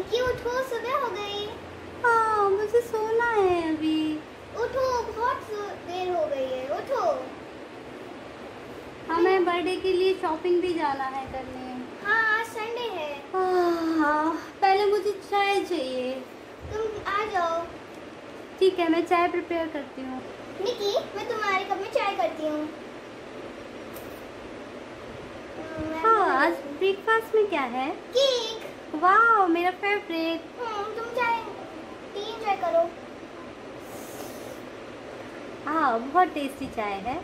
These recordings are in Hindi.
निकी उठो सुबह हो गई। हाँ मुझे सोना है अभी। उठो बहुत देर हो गई है उठो। हाँ, हमें बर्थडे के लिए शॉपिंग भी जाना है करने। हाँ आज संडे है। हाँ, हाँ पहले मुझे चाय चाहिए। तुम आ जाओ। ठीक है मैं चाय प्रिपेयर करती हूँ। निकी मैं तुम्हारे कप में चाय करती हूँ। हाँ आज ब्रेकफास्ट में क्या है? केक। वाह मेरा फेवरेट हम्म, तुम चाय करो। हाँ बहुत टेस्टी चाय है।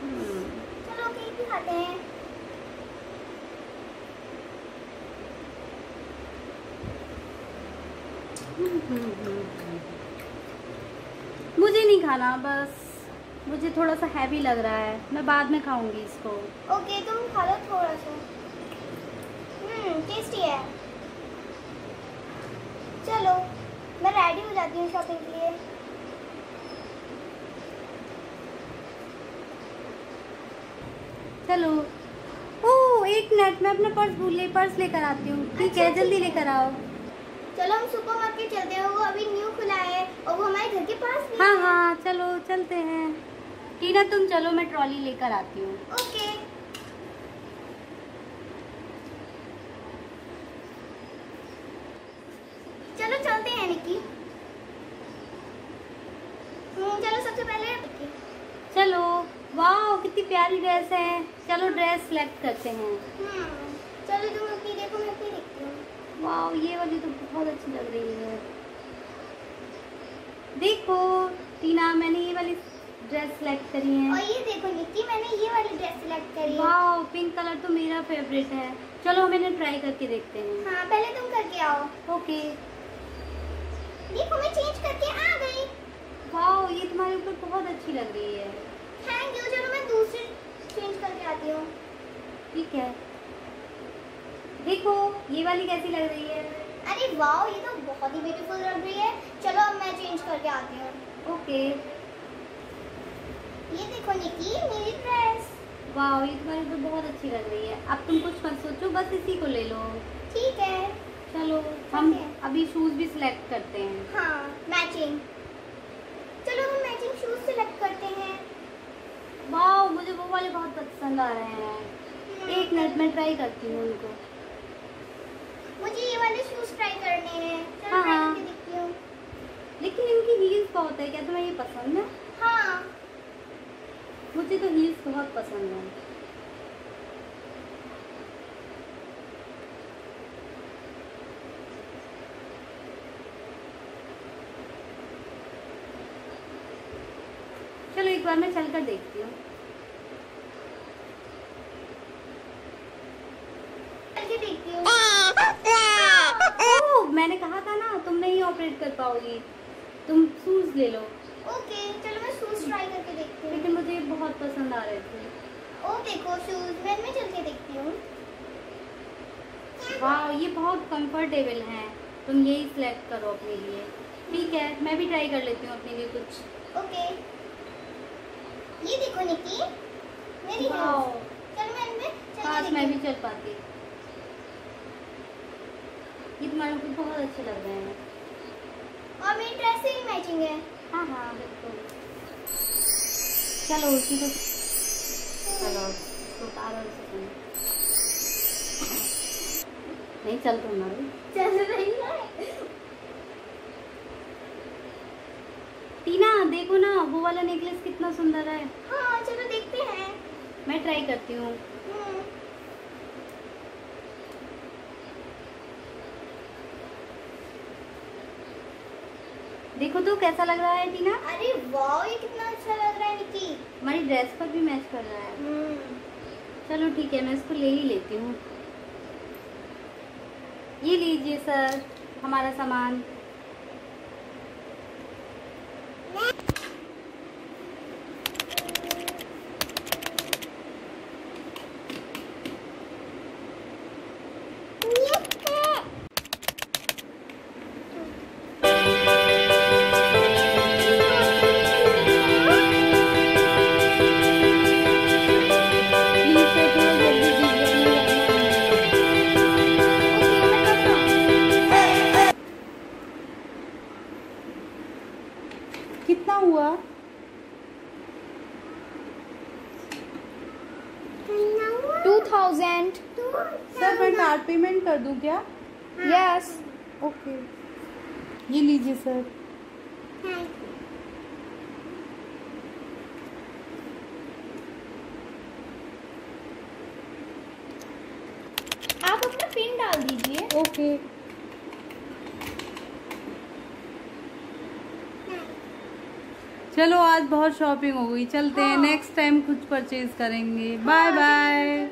हम्म, चलो केक भी खाते हैं। मुझे नहीं खाना बस मुझे थोड़ा सा हैवी लग रहा है। मैं बाद में खाऊँगी इसको। ओके तुम खा लो थोड़ा सा। हम्म टेस्टी है। चलो मैं रेडी हो जाती हूँ शॉपिंग के लिए। चलो। ओ एक मिनट मैं अपना पर्स भूल गई पर्स लेकर आती हूँ। ठीक अच्छा, है जल्दी लेकर आओ। चलो हम सुपर मार्केट चलते हैं। वो अभी न्यू खुला है और वो हमारे घर के पास भी हाँ हाँ। चलो चलते हैं। टीना तुम चलो मैं ट्रॉली लेकर आती हूँ। ओके चलो चलते हैं निकी हम्म, चलो सबसे पहले चलो वाह कितनी प्यारी ड्रेस है। चलो ड्रेस सेलेक्ट करते हैं। हम्म, चलो तुम अपनी देखो मैं अपनी देखती हूँ। वाह ये वाली तो बहुत अच्छी लग रही है। देखो टीना मैंने ये वाली ड्रेस सेलेक्ट करी है। और ये देखो निक्की मैंने ये वाली ड्रेस सिलेक्ट करी है। वाह पिंक कलर तो मेरा फेवरेट है। चलो हम इन्हें ट्राई करके देखते हैं। हाँ पहले तुम करके आओ। ओके देखो मैं चेंज करके आ गई। वाह ये तुम्हारे ऊपर बहुत अच्छी लग रही है। थैंक यू चलो मैं दूसरी चेंज करके आती हूँ। ठीक है। देखो ये वाली कैसी लग रही है? अरे वाह ये तो बहुत ही ब्यूटीफुल लग रही है। चलो अब मैं चेंज करके आती हूँ। ओके। ये देखो निकी मेरी ड्रेस वाह ये तुम्हारी तो बहुत अच्छी लग रही है। अब तुम कुछ मत सोचो बस इसी को ले लो। ठीक है। चलो हम अभी शूज़ भी सिलेक्ट करते हैं। हाँ मैचिंग चलो हम मैचिंग शूज़ सिलेक्ट करते हैं। वाह मुझे वो वाले बहुत पसंद आ रहे हैं। एक मिनट में ट्राई करती हूँ उनको। मुझे ये वाले शूज़ ट्राई करने हैं। चलो हाँ, ट्राई। करके देखती हूँ। लेकिन इनकी हील्स बहुत है क्या तुम्हें ये पसंद है? हाँ। मुझे तो हील्स बहुत पसंद है चलो एक बार मैं चल कर देखती हूँ। मैंने कहा था ना तुम नहीं ऑपरेट कर पाओगी। तुम शूज़ ले लो। ओके चलो मैं शूज़ ट्राई करके देखती हूँ। लेकिन मुझे ये बहुत पसंद आ रहे थे। ओ देखो शूज़ मैं मैं चल के देखती हूँ। वाह ये बहुत कंफर्टेबल हैं। तुम यही सिलेक्ट करो अपने लिए। ठीक है मैं भी ट्राई कर लेती हूँ अपने लिए कुछ। ओके ये देखो निकी मेरी। चलो मैं इनमें चल के काश मैं भी चल पाती। ये तुम्हारे ऊपर बहुत अच्छे लग रहे हैं। और मेरी ड्रेस से भी मैचिंग है। हाँ हाँ बिल्कुल। चलो उसी को चलो उतारो। नहीं चल तुम ना। चल रही है। टीना देखो ना वो वाला नेकलेस कितना सुंदर है। हाँ चलो देखते हैं। मैं ट्राई करती हूँ। हम्म, देखो तो कैसा लग रहा है टीना? अरे वाह ये कितना अच्छा लग रहा है निकी हमारी ड्रेस पर भी मैच कर रहा है। हम्म, चलो ठीक है मैं इसको ले ही लेती हूँ। ये लीजिए सर हमारा सामान। थाउज़ेंड सर मैं कार्ड पेमेंट कर दूँ क्या? यस ओके ये लीजिए सर आप अपना पिन डाल दीजिए। ओके चलो आज बहुत शॉपिंग हो गई। चलते हैं हाँ। नेक्स्ट टाइम कुछ परचेज करेंगे। Bye bye